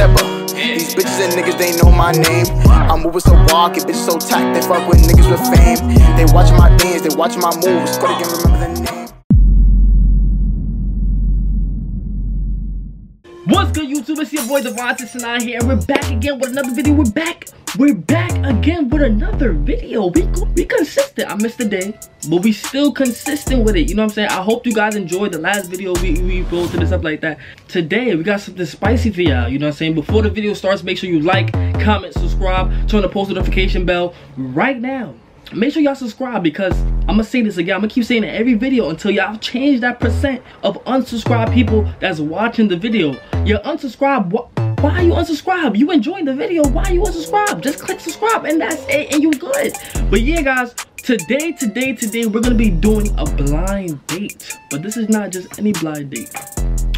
stepper. These bitches and niggas, they know my name. I'm moving so get bitches so tacked. They fuck with niggas with fame. They watching my dance, they watching my moves. But again, remember the name. What's good, YouTube? It's your boy Devonte Cenat here, and we're back again with another video. We're back. We're back again with another video. We we consistent. I missed a day, but we still consistent with it. You know what I'm saying? I hope you guys enjoyed the last video we we posted and stuff like that. Today we got something spicy for y'all. You know what I'm saying? Before the video starts, make sure you like, comment, subscribe, turn the post notification bell right now make sure y'all subscribe because I'm gonna say this again. I'm gonna keep saying it every video until y'all change that percent of unsubscribed people that's watching the video. You're unsubscribed. Wh why are you unsubscribed? You enjoying the video. Why are you unsubscribed? Just click subscribe and that's it and you're good. But yeah, guys, today, today, today, we're gonna be doing a blind date. But this is not just any blind date.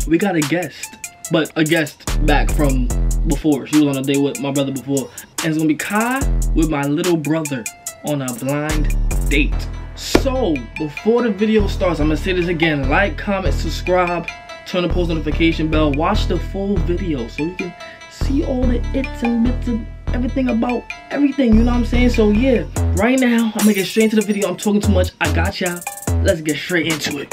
We got a guest. But a guest back from before. She was on a date with my brother before. And it's gonna be Kai with my little brother on a blind date. So, before the video starts, I'm gonna say this again. Like, comment, subscribe, turn the post notification bell. Watch the full video so you can see all the its and bits and everything about everything, you know what I'm saying? So yeah, right now, I'm gonna get straight into the video. I'm talking too much. I got y'all. Let's get straight into it.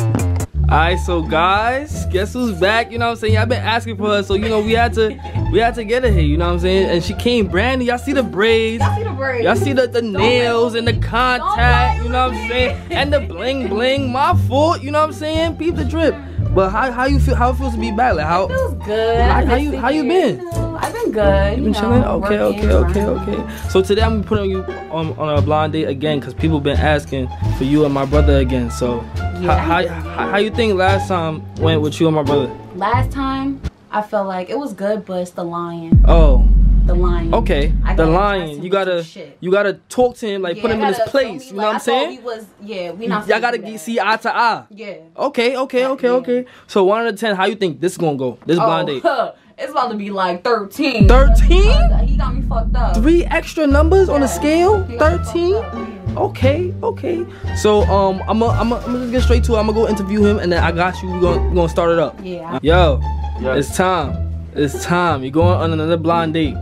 Alright, so guys, guess who's back? You know what I'm saying? Y'all been asking for her, so you know we had to we had to get her here, you know what I'm saying? And she came brand new. Y'all see the braids. Y'all see the braids. Y'all see the, the nails and the contact, you know what I'm saying? And the bling bling. My fault, you know what I'm saying? Peep the drip. But how how you feel how it feels to be back? Like how It feels good. How- how you- how you been? I've been good. You been know, chilling? Okay, working, okay, okay, okay. So today I'm putting you on, on a blind date again because people been asking for you and my brother again. So Yeah. how, how, how you think last time went with you and my brother? Last time, I felt like it was good, but it's the lion. Oh, The lion. okay. I The gotta lion. You gotta shit. you gotta talk to him like Yeah, put him I in his place. so You we- know what I'm like, I saying? We was yeah. We not. Y'all gotta get, that. see eye to eye. Yeah. Okay, okay, okay, Yeah. okay. So one out of ten, how you think this is gonna go? This blind date. Oh, it's about to be like thirteen. 13? He got me fucked up. Three extra numbers on a scale? He got me fucked 13? Okay, okay. So um, I'm gonna I'm I'm just get straight to it. I'm gonna go interview him, and then I got you. We gonna we gonna start it up. Yeah. Yo, Yes. it's time. It's time. You're going on another blind date,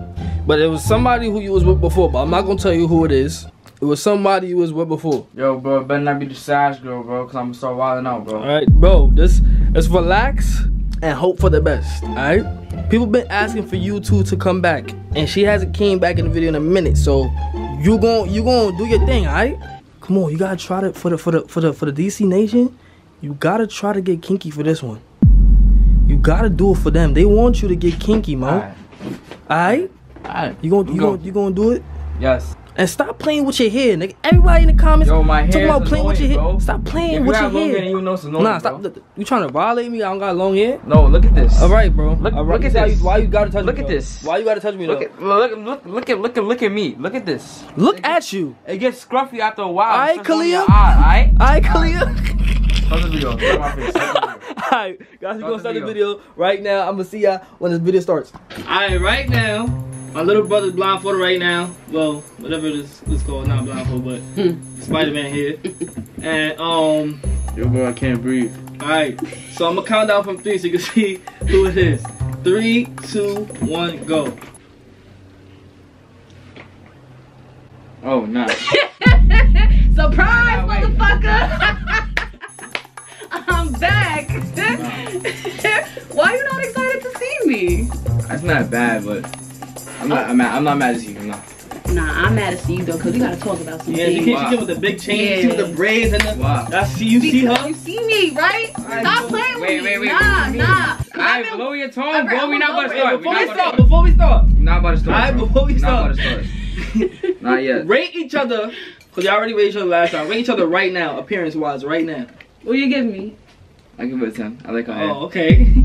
but it was somebody who you was with before. But I'm not gonna tell you who it is. It was somebody you was with before. Yo, bro, better not be the Sash girl, bro, because I'm gonna start wilding out, bro. All right, bro. Just just relax and hope for the best. All right. People been asking for you two to come back, and she hasn't came back in the video in a minute. So you gon' you gonna do your thing, all right? Come on, you gotta try to for the for the for the for the DC Nation. You gotta try to get kinky for this one. You gotta do it for them. They want you to get kinky, man. Alright. All right? You gonna you Go. gonna you gonna do it? Yes. And stop playing with your hair, nigga. Everybody in the comments Yo, my talking about playing with your hair. bro. Stop playing with your hair, you know annoying, Nah, bro. stop. You trying to violate me? I don't got long hair. No, look at this. All right, bro. Look- All right. look at you- this. Why you gotta touch Look me? at though? this. Why you gotta touch me? Look though? at look look look at look at look at me. Look at this. Look at you. It gets scruffy after a while. Alright, It going in Khalil. your Eye, All right, Kalia. Start the video. Start my face. Start the video. All right, guys, we're gonna Start the video. right now. I'm gonna see y'all when this video starts. All right, right now, my little brother's blindfolded right now. Well, whatever this is called, not blindfold, but Spider-Man here. And um, Yo, bro, I can't breathe. all right. So I'm gonna count down from three so you can see who it is. Three, two, one, go. Oh, nah. Surprise, wait. motherfucker! I'm back. Why you not excited to see me? That's not bad, but I'm not. I'm, mad, I'm not mad at you. I'm not. Nah, I'm mad at you though, cause we gotta talk about some Yeah, she things. came, Wow. she came with the big chain. You see with Yeah. the braids and the. Wow. I see you see her. You see me, right? Stop playing Wait, with wait, me. wait, Nah, wait, wait. nah. Alright, lower your tone, Alright, bro. I'm We not about to gonna start. Before we we start, before we start, not about to start. Alright, before we We're not start. about to start. Not yet. rate each other. Cause y'all already rated each other last time. Rate each other right now, appearance wise, right now. What you give me? I give it a 10. I like her. Oh, okay.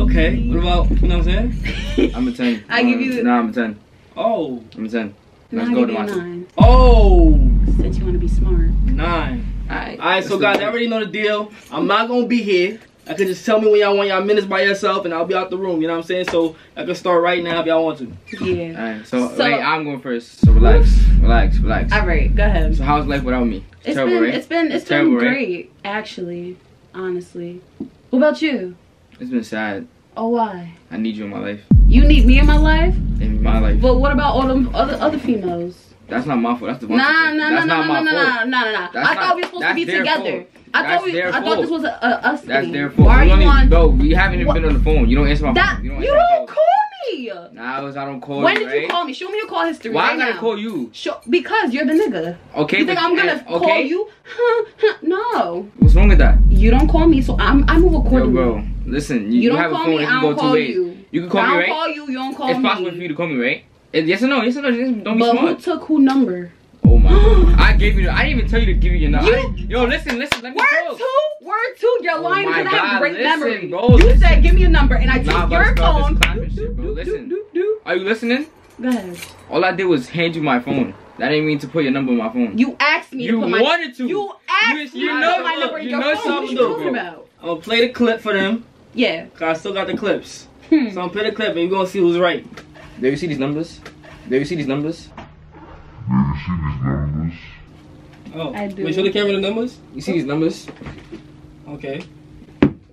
Okay. What about you know what I'm saying? I'm a 10. I give you the- Nah, I'm a 10. Oh. I'm a 10. Nah, Let's I go give to you my nine. Oh. Since you wanna be smart. Nine. Alright. Alright, so guys, I already know the deal. I'm not gonna be here. I could just tell me when y'all want y'all minutes by yourself and I'll be out the room, you know what I'm saying? So I can start right now if y'all want to. Yeah. Alright, so, So- wait, I'm going first. So relax. Relax, relax. Alright, go ahead. So how's life without me? It's terrible, been right? it's been it's Terrible, been right? great, actually. Honestly. What about you? It's been sad. Oh, why? I need you in my life. You need me in my life? In my life. But what about all them other other females? That's not my fault. That's the Nah, nah, nah, nah, nah, nah, nah, nah, nah, nah. I thought we were supposed to be together. fault. I That's thought we. their I thought fault. this was a, a us That's thing. their fault. Why are you on? Bro, we haven't even What? been on the phone. You don't answer my That phone. you don't my call me. Nah, I was. I don't call When you. did you call me? Show me your call history Why right I gotta now. call you? Show, because you're the nigga. Okay, you think I'm gonna eh, call okay. you? Huh, huh, no. What's wrong with that? You don't call me, so I'm I move Yo, accordingly. bro, listen. You, You don't have a call phone. me, I don't go call you. You can call I me, don't right? call you. You don't call it's possible for you to call me, right? Yes or no? Yes or no? Don't be but who took who number? Oh my! I gave you. I didn't even tell you to give you your number. You- Yo, listen, listen. Let me Word talk. two, word two. You're Oh lying my because I have God, great listen, memory. bro, you listen. said give me a number, and I Nah, took I'm your about to start this phone. shit, bro. Do, do, Listen. do, do. Are you listening? Go ahead. All I did was hand you my phone. That didn't mean to put your number on my phone. You asked me You to put my. wanted to. You asked You- you me know- to put my number in you your know phone. something What you talking about? I'm gonna play the clip for them. Yeah. Cause I still got the clips. Hmm. So I'm gonna play the clip and you gonna see who's right. Do you see these numbers? Do you see these numbers? Oh, I do. Wait, show the camera the numbers. You see these numbers? Okay.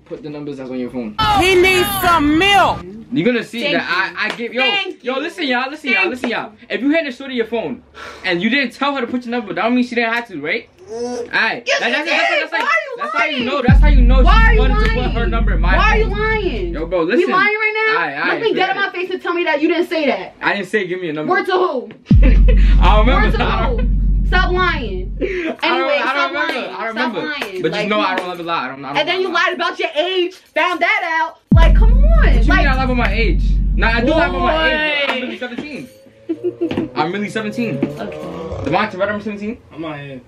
Put the numbers that's on your phone. He needs some milk. You're gonna see Thank that I, I give yo Thank yo listen y'all listen y'all listen y'all. If you had to show to your phone and you didn't tell her to put your number, that don't mean she didn't have to, right? Alright. Yes, That- that's, that's, that's, Why like- are you that's how you lying? know. That's how you know Why are she you wanted lying? to put her number in my Why are you lying? Yo, bro, You listen. lying right now? Alright, alright, Let me get in my face and tell me that you didn't say that. I didn't say give me a number. Word to who? I don't remember. Word to who? Stop lying. I don't, I don't remember. lying. I don't Stop remember. lying. But Like, just know I don't ever lie. I don't, I don't And then you lie. lied about your age, found that out. Like, come on. What you like, mean I lie about my age? Nah, I do lie about my age. but I'm really 17. I'm really 17. okay. Devonte, right? I'm 17. I'm not here.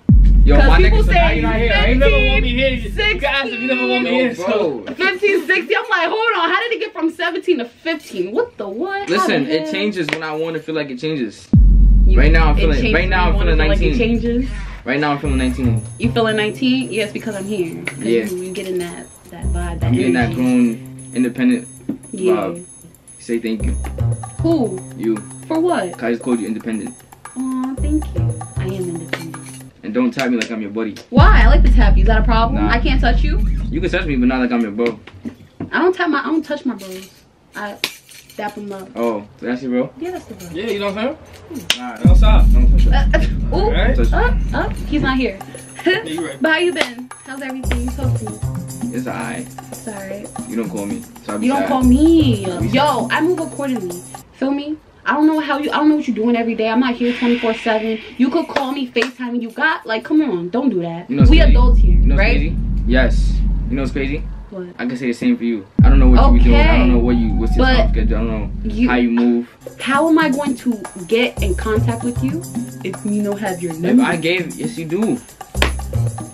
Yo, Because my people nigga said, now you're not here, You right? never want me here. You 16, can ask you never want me here. So. 15, 60. I'm like, hold on. How did it get from 17 to 15? What the what? Listen, it changes when I want to feel like it changes. You- right now I'm feeling- right now I'm feeling 19. Like changes. Right now I'm feeling 19. You feeling 19? Yes, because I'm here. Yeah. You, you getting that that vibe, that I'm getting that grown, independent Yeah. vibe. Say thank you. Who? You. For what? 'Cause I just called you independent. Aw, thank you. I am independent. And don't tap me like I'm your buddy. Why? I like to tap you. Is that a problem? Nah. I can't touch you. You can touch me, but not like I'm your bro. I don't tap my. I don't touch my bros. I dap them up. Oh, that's your bro? Yeah, that's the bro. Yeah, you know what I'm saying? Alright. Don't stop. Don't touch that. Uh, uh, ooh, Alright. Touch up, up. He's not here. Yeah, you right. but how you been? How's everything? Talk to me. It's alright. It's alright. You don't call me. So I be You don't sad. call me. Yo, I move accordingly. Feel me? I don't know how you. I don't know what you're doing every day. I'm not here 24 seven. You could call me Facetime you got like, come on, don't do that. You know we crazy? adults here, You know right? crazy? Yes. You know what's crazy? What? I can say the same for you. I don't know what you be doing. I don't know what you what's your time schedule. I don't know You, how you move. how am I going to get in contact with you if we don't have your If number? I gave yes you do.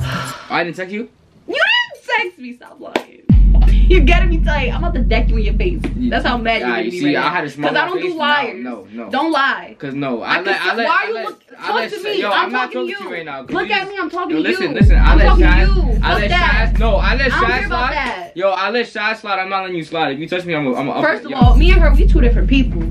I didn't text you? You didn't text me. Stop lying. You're getting me tight. I'm about to deck you in your face. That's how mad you're Ah, you see, right I had a smile Cause I don't my do liars. No, no, no. Don't lie. Cause no, I I let, I let, why I are you let, look, talk let, to me? Yo, I'm, I'm not talking to you. you right now. Look at me. I'm talking Yo, to listen, you. listen. I I'm let talking Shaz, to you. I let that. Shaz, no, I let I don't Shaz care about slide. that. Yo, I let Shaz slide. I'm not letting you slide. If you touch me, I'm gonna, I'm. First of all, me and her, we two different people.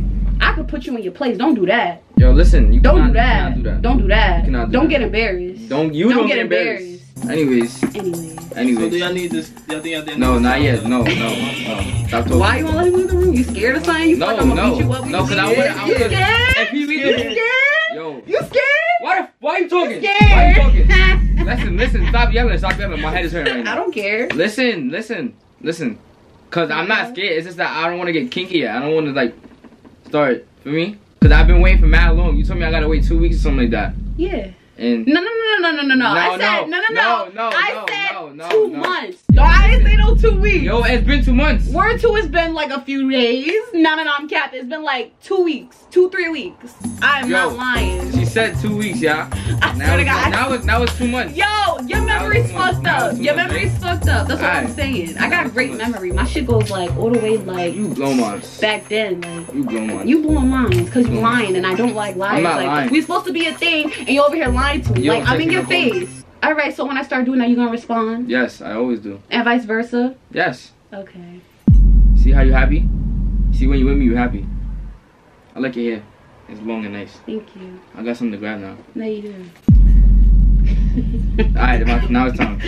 I could put you in your place. Don't do that. yo, listen, you Don't cannot, do that. You cannot do that. Don't do that. You cannot do don't that. get embarrassed. Don't you Don't don't, get get embarrassed. Anyways, Anyways. So do anyways. y'all need this? Y'all think y'all did? No, not yet. No, no, no. Stop talking. Why you wanna let him leave the room? You scared of something? You feel No, like I'm gonna no, beat you up? no, 'cause I You would've- I You would've- scared? If he You leave the- scared? Yo, You scared? Why why you talking? Why you talking? Listen, listen, stop yelling, stop yelling. My head is hurting right now. I don't care. Listen, listen, listen. Cause I'm not scared. It's just that I don't want to get kinky yet. I don't want to like start for me. Cause I've been waiting for mad long. You told me I gotta wait two weeks or something like that. Yeah. And No, no, no, no, no, no, no. I said, no, no, no, no. no, no, I no, said no, no, two no. months. No, I didn't say no two weeks. yo, it's been two months. Word two has been like a few days. No, no, no, I'm capping. It's been like two weeks, two, three weeks. I am Yo. not lying. She said two weeks, yeah. I Now swear to God. now it's now it's two months. Yo, your memory's fucked now up. Your too much, memory's right? fucked up. That's what I'm saying. I got it's great too memory. My shit goes like all the way like You blow mine. back then. Like You blow mine. you blowing lines because you're lying and I don't like liars. I'm not like lying. we supposed to be a thing and you're over here lying to me. You like I'm in your don't call me. face. All right, so when I start doing that, you gonna respond Yes, I always do. and vice versa. Yes. Okay. See how you happy? See when you with me, you happy. I like your hair. It's long and nice. Thank you. I got something to grab now. No, you do. Alright, now it's time.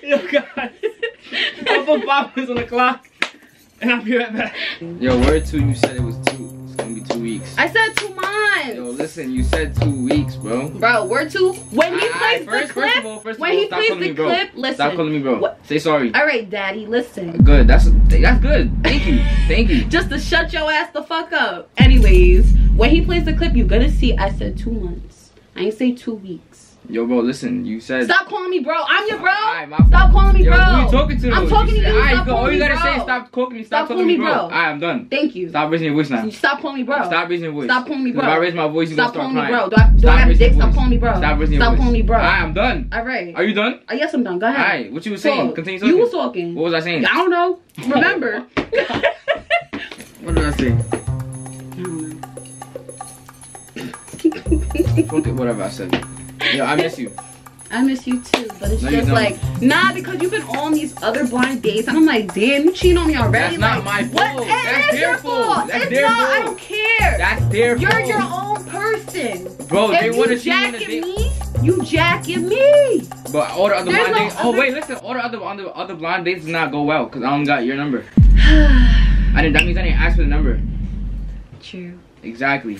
Yo, guys. I'm put five on the clock, and I'll be right back. Yo, word two, you said it was two. Weeks. I said two months. Yo, listen, you said two weeks, bro. Bro, we're two. When he Aight, plays first, the clip, first of all, first of when all, he stop plays calling the me bro. clip, listen. Stop calling me bro. What- Say sorry. All right, daddy, listen. Good. That's that's good. Thank you. Thank you. Just to shut your ass the fuck up. Anyways, when he plays the clip, you're gonna see I said two months. I ain't say two weeks. Yo, bro, listen. You said. Stop calling me bro. I'm your bro. Alright, my Stop calling me Yo, bro. who you talking to? I'm talking to you. Stop go. All you gotta say is stop calling me. Stop, Stop talking calling me, bro. bro. Alright, I'm done. Thank you. Stop raising your voice now. Stop calling me bro. Stop raising your voice. Stop calling me bro. If I raise my voice, you Stop gonna calling start me bro. Do I, do I Stop have a raising dick? your Stop voice. calling me bro. Stop raising your Stop voice. calling me bro. Alright, I'm done. All right. Are you done? Uh, yes, I'm done. Go ahead. Alright, what you was saying? Talk. Continue talking. You was talking. What was I saying? I don't know. Remember. What did I say? I. Fuck it, whatever I said. Yo, I miss you. I miss you too, but it's No, just like nah because you've been on these other blind dates, and I'm like, damn, you cheating on me already. That's not like, my What? fault. It That's is their your fault. fault. That's it's their not. I don't care. That's their You're fault. your own person. Bro, they if wanna you see you on a jacking date. me, you jacking me. But all the other There's blind no dates. Oh wait, listen. All the other other other blind dates did not go well because I don't got your number. I didn't. That means I didn't ask for the number. True, Exactly.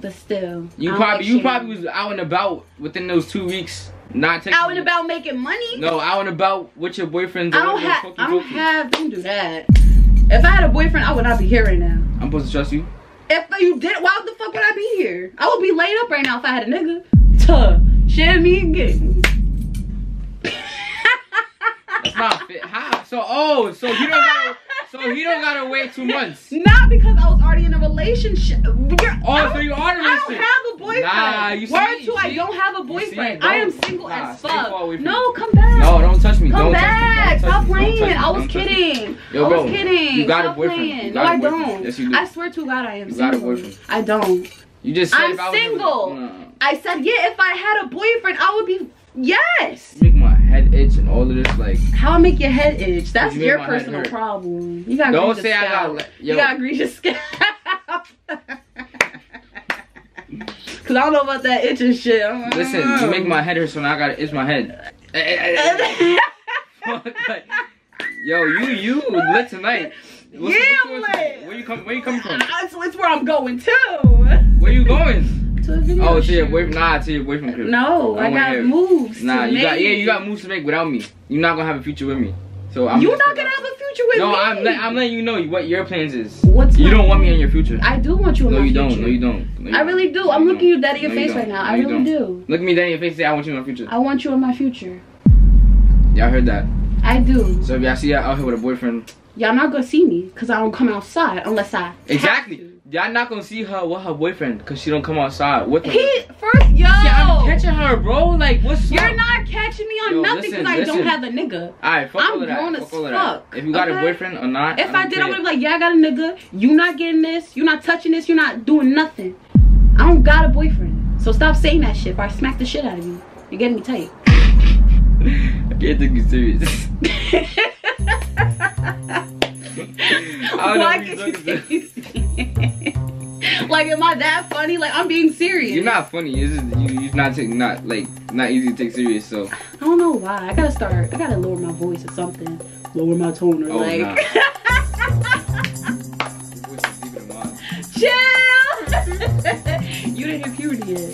But still, You I probably you probably was out and about within those two weeks, not taking out and about making money. No, out and about with your boyfriend. I don't have. I don't have. Don't do that. If I had a boyfriend, I would not be here right now. I'm supposed to trust you. If you did, why the fuck would I be here? I would be laid up right now if I had a nigga. Tuh. Share me again. That's not fit. How? So oh, so you don't gotta. So he don't gotta wait two months. Not because I was already in a relationship. You're- Oh, so you are I don't have a boyfriend. Nah, you Word see- I don't have a see? boyfriend. I am single nah, as fuck. No, come back. No, don't touch me. Come don't back. touch me. Stop playing. me. I was kidding. Yo, I was kidding. you got a boyfriend. playing. No, I boyfriend. don't. Yes, you do. I swear to God, I am You single. got a boyfriend. I don't. You just said I'm I single. I said, yeah, if I had a boyfriend, I would be. Yes. You make my head itch and all of this like. How I make your head itch? That's You your personal problem. You got Don't say I got le- You yo. got egregious scalp. Cause I don't know about that itching shit. I don't Listen, know. you make my head hurt, so now I gotta itch my head. Eh, eh, eh, yo, you you lit tonight. What's- Yeah, what's lit. Where you come? Where you coming from? That's, that's where I'm going to. Where you going? To a video Oh, to your boyfriend? Nah, to your boyfriend crib. No, I, wanna got moves. Nah, you got make. yeah, you got moves to make without me. You're not gonna have a future with me. So I'm. You're not gonna have a future with No, me. No, I'm let, I'm letting you know what your plans is. What's You don't want me in your future. I do want you in no, my you future. don't. No, you don't. No, you I really do. I'm looking you dead in your face right now. I really do. Look me dead in your face. and Say I want you in my future. I want you in my future. Y'all heard that. I do. So if y'all see her out here with a boyfriend, Y'all not gonna see me because I don't come outside unless I. exactly. Y'all not gonna see her with her boyfriend because she don't come outside with her. He first, yo. Yeah, I'm catching her, bro. Like, what's You're up? not catching me on Yo, nothing because I don't have a nigga. Alright, fuck I'm all of that. grown fuck as all fuck. If you got okay? a boyfriend or not, If I, don't did, I care. would be like, yeah, I got a nigga. You not getting this. You not touching this. You not doing nothing. I don't got a boyfriend. So stop saying that shit. Or I smack the shit out of you. You're getting me tight. I can't take you serious. I Why can't you to- say Like, am I that funny? Like, I'm being serious. You're not funny. It's just you. You're not taking not like not easy to take serious. So I don't know why. I gotta start. I gotta lower my voice or something. Lower my tone or Oh, like. nah. Your voice is deeper than mine. Chill. you didn't hit puberty yet.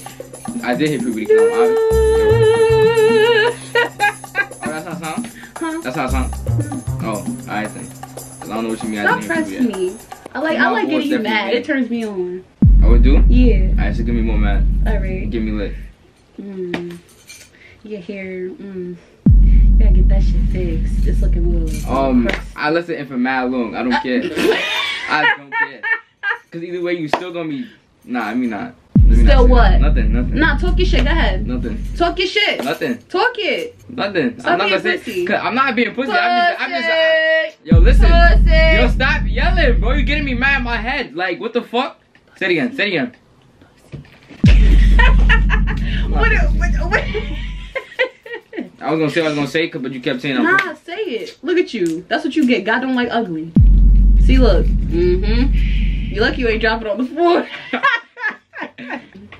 I did hit puberty. I- Oh, that's not sound. Huh? That's not sound. Oh, then. 'Cause I don't know what you mean. I didn't yet. me. I like. I like getting you definitely mad. made- It turns me on. Oh, it do? Yeah. Alright, so give me more mad. All right. Give me lit. Mm. Your hair. Mm. You gotta get that shit fixed. It's looking a little. Um, crust. I left it in for mad long. I don't care. I don't care. Cause either way, you still gonna be. Nah, I mean not. Let me not Still what? Nothing. Nothing. Nah, talk your shit. Go ahead. Nothing. Talk your shit. Nothing. Talk it. Nothing. Stop I'm not being pussy. say. I'm not being pussy. I'm just. I'm just. I- yo, listen. Pussy. Yo, stop yelling, bro. You're getting me mad in my head. Like, what the fuck? Say it again. Say it again. what, what, what? I was gonna say I was gonna say, but you kept saying I'm pussy. nah, say it. Look at you. That's what you get. God don't like ugly. See, look. Mm-hmm. You lucky you ain't dropping on the floor.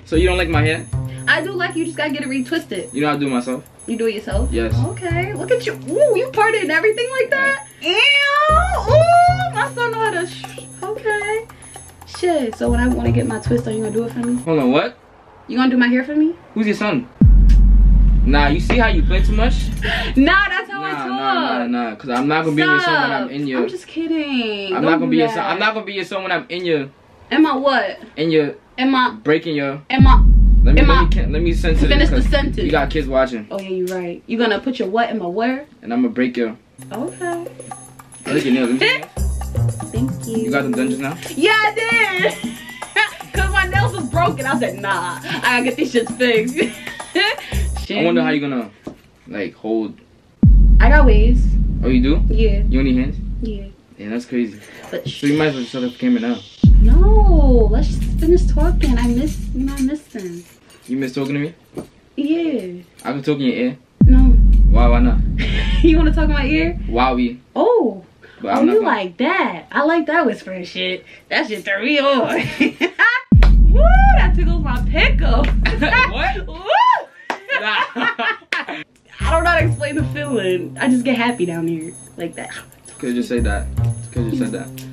So you don't like my hair? I do like you. Just gotta get it retwisted. You know how to do myself. You do it yourself? Yes. Okay. Look at you. Ooh, you party and everything like that? Ew. Ooh, my son know how to. Sh- okay. Shit. So when I want to get my twist, are you gonna do it for me? Hold on, what? You gonna do my hair for me? Who's your son? Nah, you see how you play too much? Nah, that's how I Nah, talk. nah, nah, nah. Cause I'm not gonna be your son when I'm in your. I'm just kidding. I'm Don't not gonna be your son. I'm not gonna be your son when I'm in your, Am I what? in your I? breaking your. I? Let me Am let me let me censor Finish the sentence. You got kids watching, Oh yeah, you're right. You gonna put your what in my where? and I'm gonna break your. Okay. I like your nails. Let me see your nails. Thank you. You got them done just now? Yeah, I did. Cause my nails was broken. I said, nah, I gotta get these shits fixed. I wonder how you gonna like hold. I got ways. Oh, you do? Yeah, You only hands? yeah. Yeah, that's crazy. But So you might as well shut up the camera now. no, let's just finish talking. I miss, you know, I miss them. You miss talking to me? Yeah. I can talk in your ear. No. Why? Why not? you wanna talk in my ear? Why we? Oh. But oh, you gonna- like that? I like that whispering shit. That shit turn me on. Woo! That tickles my pickle. What? Woo! Nah. I don't know how to explain the feeling. I just get happy down here like that. Could you just say that. Could you just said that.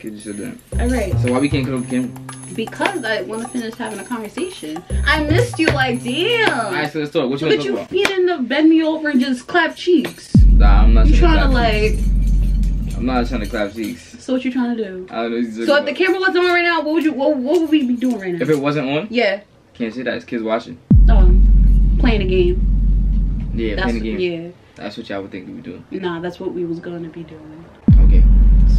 Could just said that. All right, So why we can't the camera? because I want to finish having a conversation. I missed you like damn. Alright, so let's talk. What you want to talk about? feeding the bend me over and just clap cheeks. Nah, I'm not You trying, trying to clap like? cheeks. I'm not trying to clap cheeks. So what you trying to do? I don't know. So if the camera wasn't on right now, what would you? What, what would we be doing right now? If it wasn't on, yeah, can't say that. It's kids watching. um, playing a game. Yeah, That's playing the game. yeah. That's what y'all would think we would do. Nah, that's what we was gonna be doing.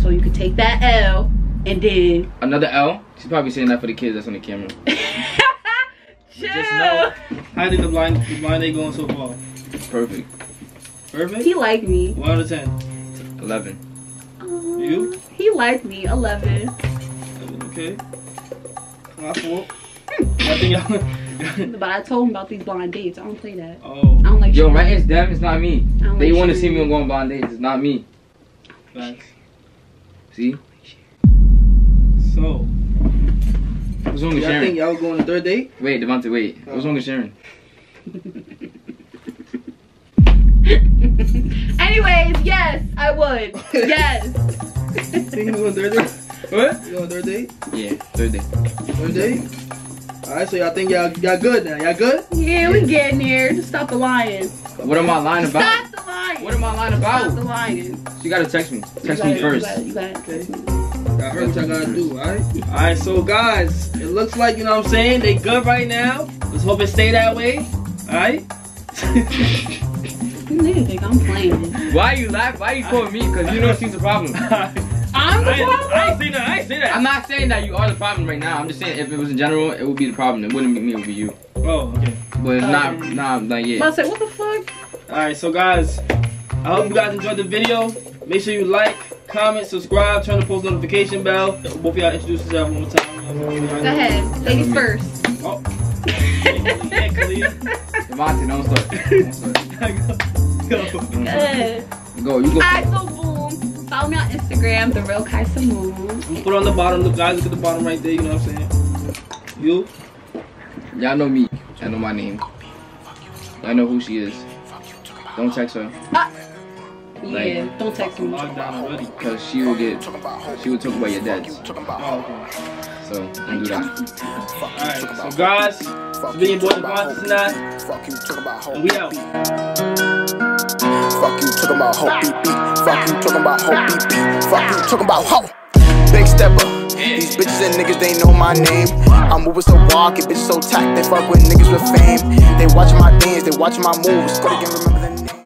Okay. So you could take that L and then. Another L. She's probably saying that for the kids that's on the camera. Chill. Just know how did the blind the blind date going so far? Perfect. Perfect. He liked me. One out of ten. Eleven. Uh, you? He liked me. Eleven. Okay. My fault. I think. But I told him about these blind dates. I don't play that. Oh. I don't like. Yo, shit. right? It's them. It's not me. I don't They like want to see me on going blind dates. It's not me. facts. See? So, What's wrong with y'all think y'all going on a third date? Wait, Devonte, wait. Oh. What's wrong with Sharon? Anyways, yes, I would. Yes. Think you going on third date? What? You going on third date? Yeah, third day. Third date? Alright, so y'all think y'all y'all good now? Y'all good? yeah, we getting there. Just stop the lying. What am I lying about? Stop the lying. What am I lying Stop the about? lying. She gotta text me. Text You me gotta- first. You gotta, you gotta text me. I heard what y'all gotta do, alright? Alright, so guys, it looks like, you know what I'm saying, they good right now. Let's hope it stay that way. Alright? You niggas think I'm playing. Why you laugh? Why you calling me? Because you know she's the problem. I'm the I ain't, I ain't problem. that, I ain't say that. I'm not saying that you are the problem right now. I'm just saying if it was in general, it would be the problem. It wouldn't be me. It would be you. Oh, okay. But it's not. Okay. Nah, not yet. about to say, what the fuck? Alright, so guys, I hope you guys enjoyed the video. Make sure you like, comment, subscribe, turn the post notification bell. Both of y'all introduce yourself one more time. Go ahead. Ladies first. Oh. yeah, Kalia. Devonte, don't start. Don't start. Go. Go ahead. Go. You go. Alright, so boom. Follow me on Instagram, the real Kaii Simone. Put it on the bottom. Look, guys, look at the bottom right there. You know what I'm saying? You? Y'all know me. Y'all know my name. Y'all know who she is. Don't text her uh, Yeah, don't text me. Locked down because she will get. She will talk about your dads. Oh, okay. So don't do that. Alright, so guys, it's been your boy Devonte Cenat, Fuck you, talk about and hoe. we out. Fuck you, talking about hoe beep beep. Fuck you, talking about hoe beep beep. Fuck you, talking about hoe. Big stepper. These bitches and niggas, they know my name. I'm moving so wild, get bitches so tacked. They fuck with niggas with fame. They watch my dance, they watch my moves. Go again, remember the name.